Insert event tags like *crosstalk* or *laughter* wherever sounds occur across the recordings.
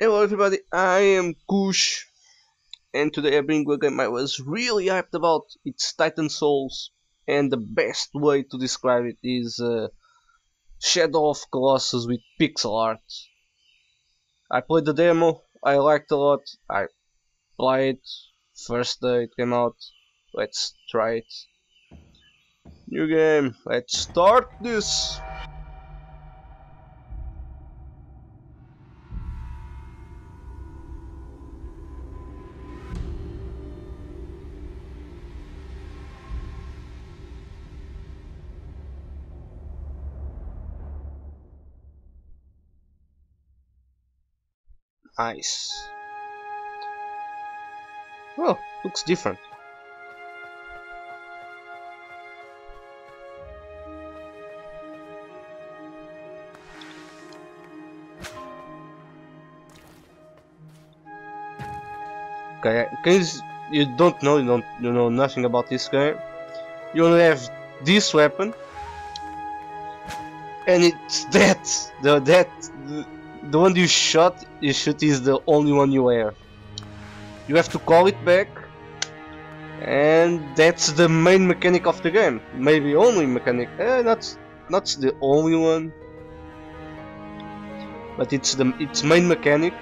Hello everybody, I am Kush and today I bring a game I was really hyped about. It's Titan Souls and the best way to describe it is uh, Shadow of Colossus with pixel art. I played the demo, I liked a lot, I played first day it came out. Let's try it. New game, let's start this! Nice. Oh, looks different. Okay, in case you don't know, you don't you know nothing about this game, you only have this weapon, and it's *laughs* that the that the, the one you shot you shoot is the only one you have. You have to call it back, and that's the main mechanic of the game. Maybe only mechanic. Eh, not not the only one, but it's the its main mechanic.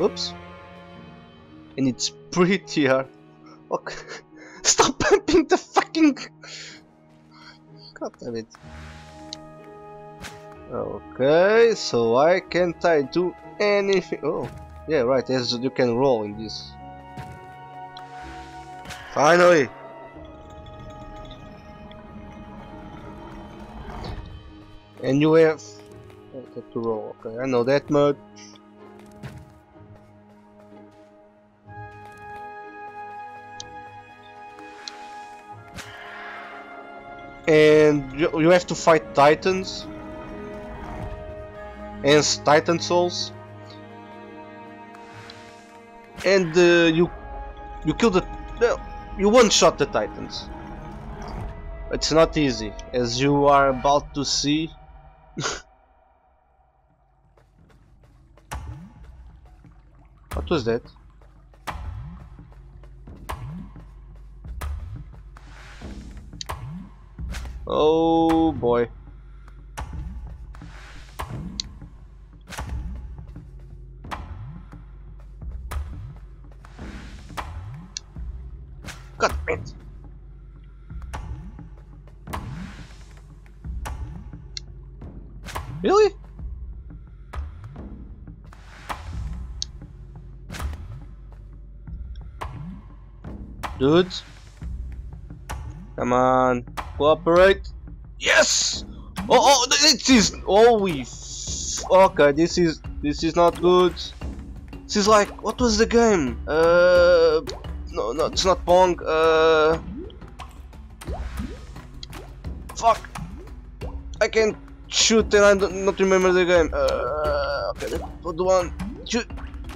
Oops. And it's pretty hard. Okay. *laughs* Stop pumping the fucking. God damn it. Okay, so why can't I do anything? Oh, yeah, right. As you can roll in this. Finally. And you have. I to roll. Okay, I know that much. and you have to fight titans and titan souls. And uh, you you kill the you one shot the titans. It's not easy as you are about to see. *laughs* What was that? Oh boy. Really? Dudes? Come on. Cooperate. Yes! Oh, oh, this is. Oh, we. okay, this is. This is not good. This is like. What was the game? Uh. No, no, it's not Pong. Uh. Fuck. I can shoot and I don't not remember the game. Uh. Okay, put the one. Shoot.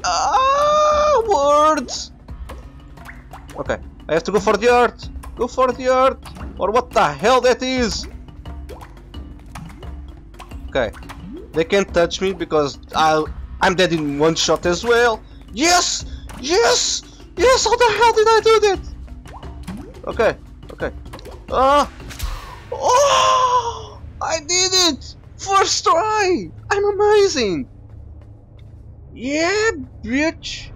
Ah, words. Okay, I have to go for the art. Go for the art. Or what the hell that is? Okay. They can't touch me because I'll I'm dead in one shot as well. Yes! Yes! Yes! How the hell did I do that? Okay, okay. Ah! Oh! I did it! First try! I'm amazing! Yeah, bitch!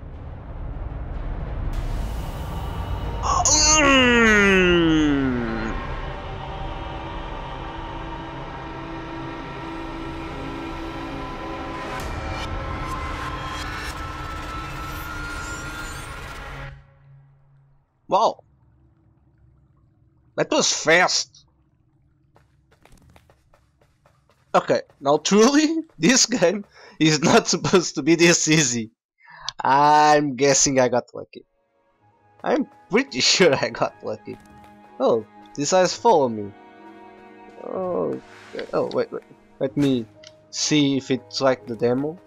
Wow. That was fast. Okay, now truly, *laughs* this game is not supposed to be this easy. I'm guessing I got lucky. I'm pretty *laughs* sure I got lucky. Oh, this eyes follow me. Oh, oh wait, wait, let me see if it's like the demo.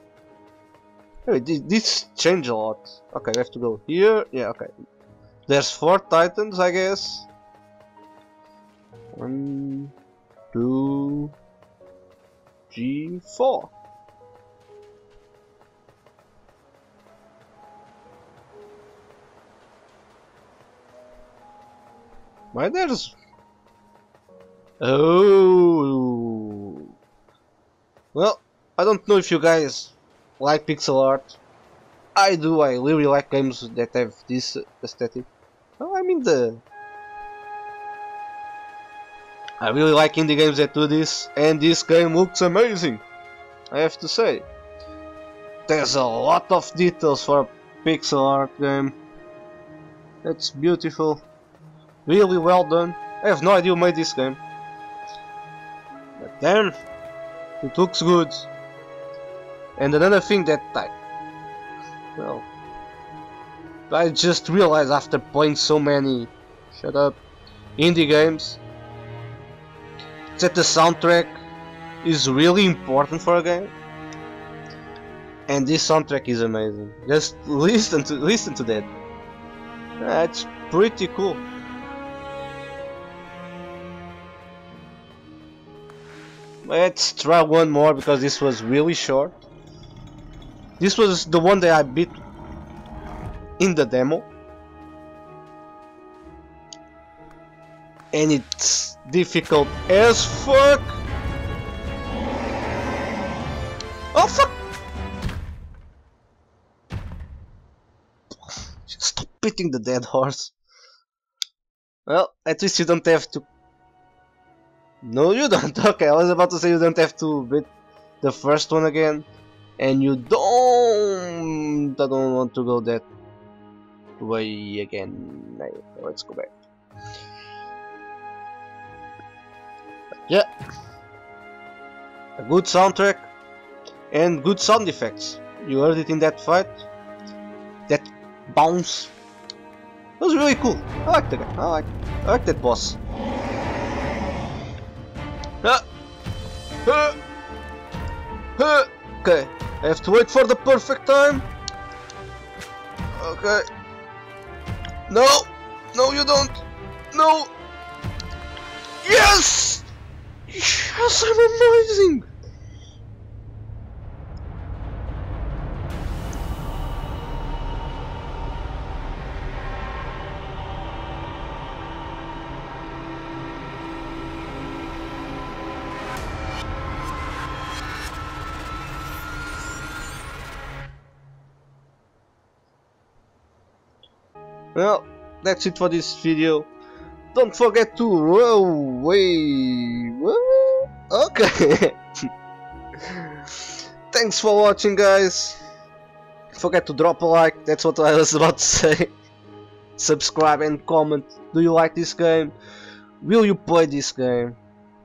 Hey, this changed a lot. Okay, we have to go here. Yeah, okay. There's four titans, I guess. One, two, G4. Miners? Oh. Well, I don't know if you guys like pixel art. I do, I really like games that have this aesthetic. I mean the I really like indie games that do this, and this game looks amazing, I have to say. There's a lot of details for a pixel art game. It's beautiful. Really well done. I have no idea who made this game. But damn, it looks good. And another thing that I... Well... I just realized after playing so many... Shut up. Indie games. That the soundtrack is really important for a game. And this soundtrack is amazing. Just *laughs* listen to listen to that. Ah, That's pretty cool. Let's try one more because this was really short. This was the one that I beat in the demo. And it's difficult as fuck. Oh fuck! Stop beating the dead horse. Well, at least you don't have to no, you don't. *laughs* Okay, I was about to say you don't have to beat the first one again. And you don't... I don't want to go that way again. Let's go back. Yeah. A good soundtrack and good sound effects. You heard it in that fight. That bounce. It was really cool. I like the guy. I like, I like that boss. Okay, I have to wait for the perfect time. Okay. No! No, you don't! No! Yes! Yes, I'm amazing! Well, that's it for this video. Don't forget to whoa wait okay. *laughs* Thanks for watching guys. Forget to drop a like, that's what I was *laughs* about to say. Subscribe and comment. Do you like this game? Will you play this game?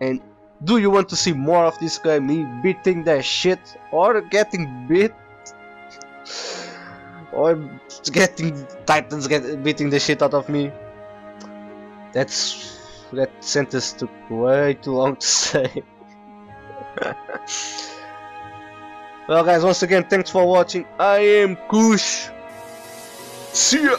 And do you want to see more of this game? Me beating that shit or getting beat? *sighs* or getting Titans get beating the shit out of me. That's that sentence took way too long to say. *laughs* well guys, once again, thanks for watching. I am Kush. See ya!